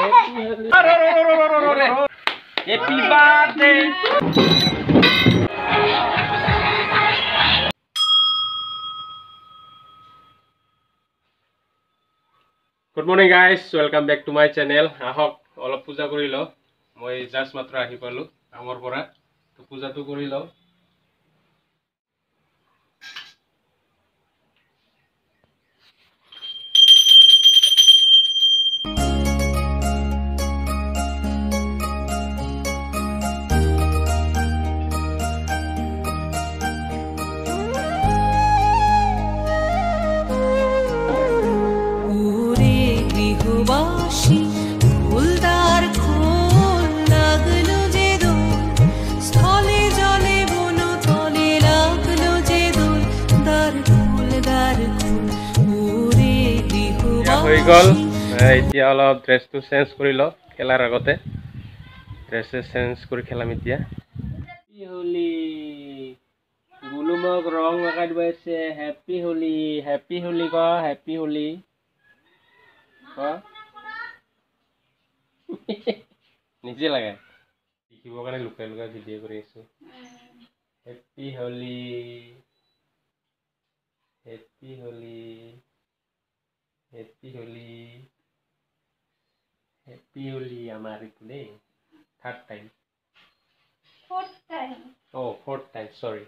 Happy birthday. Good morning guys welcome back to my channel আহক অলপ পূজা কৰি লওঁ। মই জাষ্ট মাত্ৰ আহি পালোঁ। কামৰ পৰা। তো পূজাটো কৰি লওঁ। হৈ গ'ল। এতিয়া অলপ ড্ৰেছটো চেঞ্জ কৰি লওঁ খেলাৰ আগতে। ড্ৰেছ চেঞ্জ কৰি খেলাম এতিয়া। হোলী গুলুমক ৰং লগাই দিব আহিছে। হেপী হোলী হেপী হোলী ক হেপী হোলী ক? নিজে লাগে দেখিবৰ কাৰণে লুকাই লুকাই ভিডিঅ' কৰি আছোঁ। Happy Holi happy Holi happy Holi happy Holi আমার রিপুলে থার্ড টাইম ফোর্থ টাইম ও ফোর্থ টাইম সরি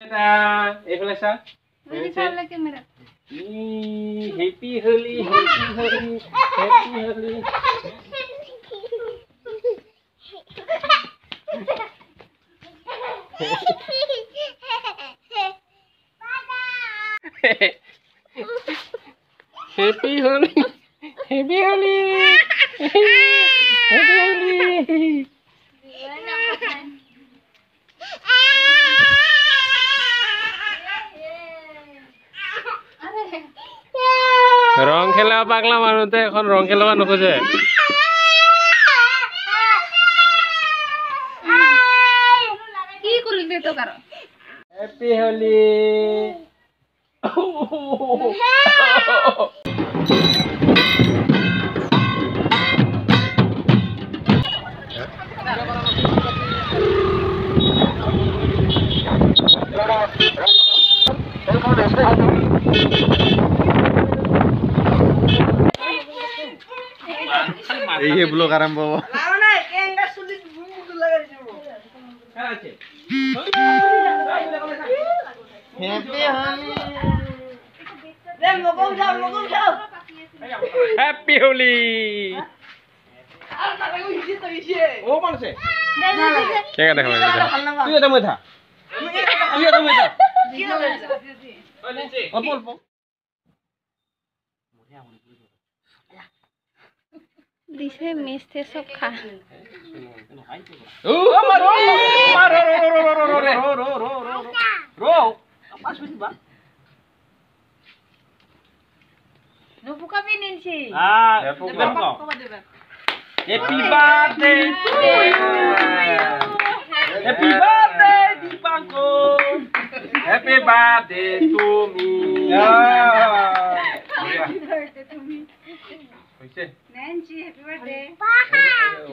এটা এইফালে চা happy Holi happy Holi happy Hehehe happy Holi happy Holi happy Holi ৰং খেলা পাগলা মানুহতে এখন ৰং খেলাব নোখোজে হেপী হোলী এই ব্লগ আৰম্ভ হ'ব। হেপী হোলী কেনেকৈ দেখাব? তুই এটা মই থা। তুই এটা দিছে মিষ্টি চব খা নুপুকাবি নিনছি Happy birthday to you. Happy birthday, Dipanko. Happy birthday to me. হৈছে? নেনছি happy birthday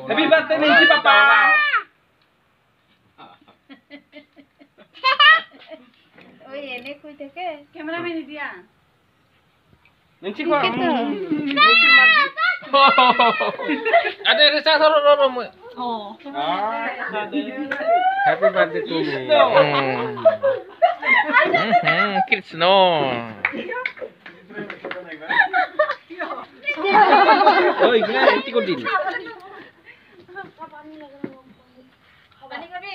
Happy birthday, Nancy Papa. ওই এনে কই থাকে ক্যামেরাম্যান দিয়া Nancy ko. Nancy mandi. Ada ada sa sa ro ro mo. Happy birthday to me. Kids no. Oi, gila nanti ko din. পানি খাবি